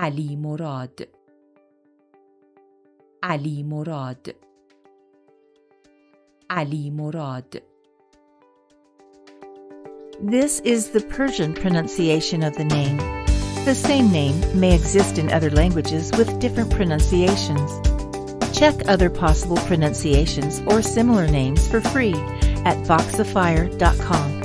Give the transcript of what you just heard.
علی مراد علی مراد علی مراد This is the Persian pronunciation of the name. The same name may exist in other languages with different pronunciations. Check other possible pronunciations or similar names for free at voxifier.com.